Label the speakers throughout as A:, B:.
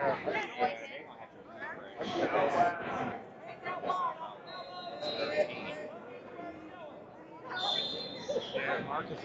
A: Yeah, Marcus is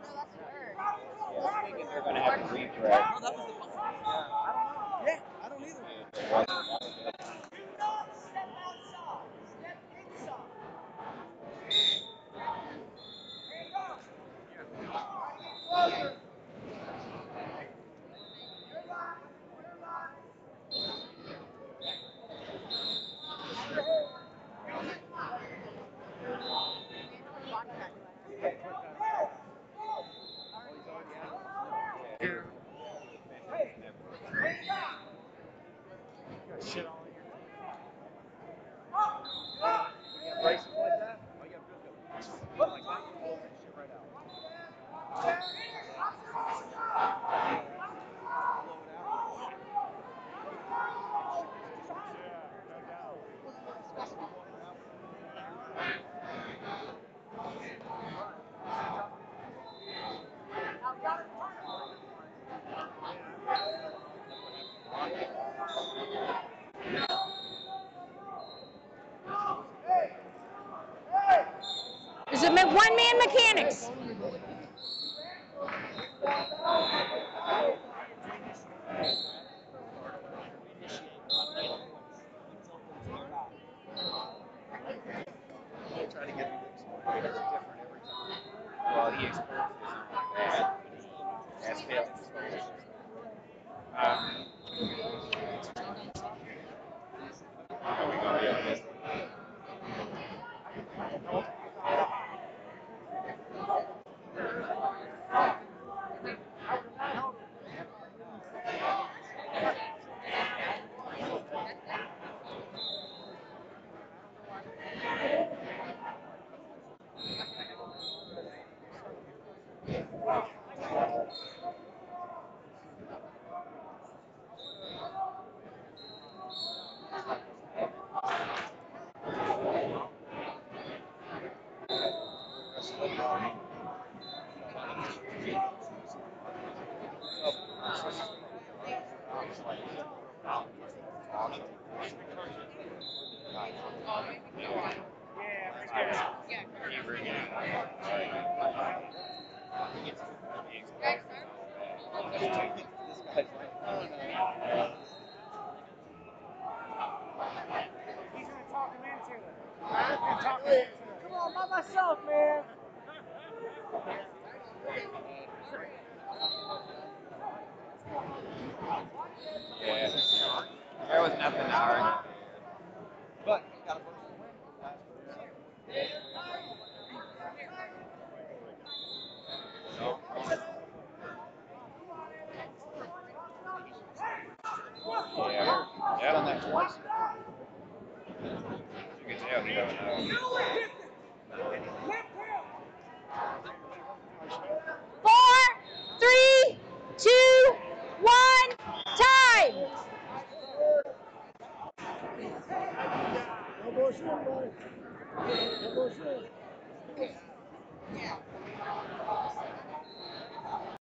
A: Right.
B: Well,
C: shit.
D: and mechanics.
C: Try to get different every time.
A: Well, he. like Not myself, man. Yeah. There was nothing hard.
C: But you gotta put
A: Yeah, yeah.
C: Done that twice.
A: You can tell.
D: Four, three, two, one, time.
E: No. No.